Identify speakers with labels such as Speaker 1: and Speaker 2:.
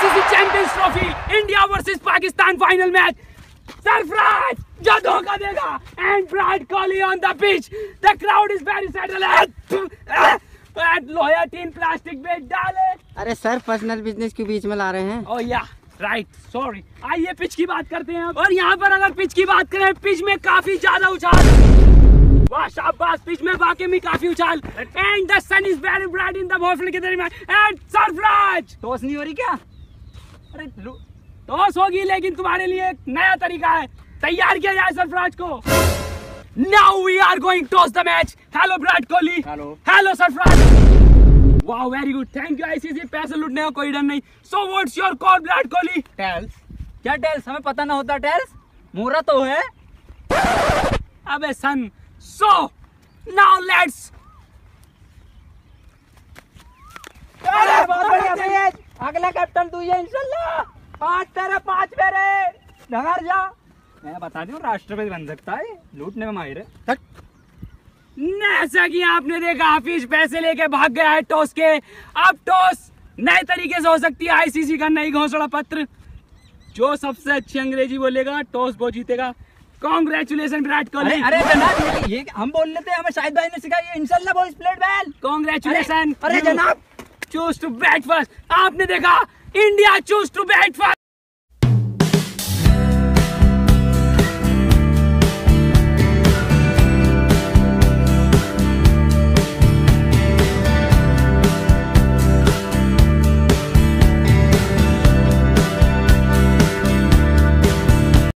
Speaker 1: ICC champions trophy India versus Pakistan final match Sarfaraz जो धोखा देगा। And broad Kohli on the pitch the crowd is very settle Loya tin plastic बेच डाले।
Speaker 2: अरे sir personal business क्यों बीच में ला रहे हैं।
Speaker 1: ओह या राइट सॉरी आइए पिच की बात करते हैं और यहाँ पर अगर पिच की बात करें पिच में काफ़ी ज़्यादा उछाल। वाह शाबाश पिच में वाकई में काफ़ी उछाल। And the sun is very bright in the ball के दरमियान एंड सरफराज
Speaker 3: टॉस नहीं हो रही क्या?
Speaker 1: अरे टॉस होगी लेकिन तुम्हारे लिए एक नया तरीका है। तैयार किया जाए सरफराज को। Now we are going toss the match hello Virat Kohli.
Speaker 3: Hello.
Speaker 1: Hello Sarfaraz वाह very good thank you ICC पैसे लूटने का कोई डर नहीं। So what's your call Virat Kohli?
Speaker 3: Tails क्या टेल्स हमें पता ना होता टेल्स मोरा तो है।
Speaker 1: अबे सन। सो नाउ लेट्स
Speaker 3: अरे बहुत बढ़िया मैच अगला कैप्टन तू ही इंशाल्लाह। पाँच तेरे पाँच मेरे। नगर जा। मैं बता दूँ राष्ट्रपति बन सकता है लूटने में माहिर है।
Speaker 1: जैसा कि आपने देखा हाफिज पैसे लेके भाग गया है टॉस के। अब टॉस नए तरीके से हो सकती है आईसीसी का नई घोषणा पत्र। जो सबसे अच्छी अंग्रेज़ी बोलेगा टॉस वो जीतेगा। कॉन्ग्रेचुलेशन विराट कोहली।
Speaker 3: अरे जनाब ये, हम बोल लेते हैं हमें शाहिद भाई ने सिखाई है इंशाल्लाह बॉयज़ प्लेड वेल
Speaker 1: कॉन्ग्रेचुलेशन
Speaker 3: अरे- अरे जनाब।
Speaker 1: चूज़ टू बैट फ़र्स्ट आपने देखा? India choose to bat first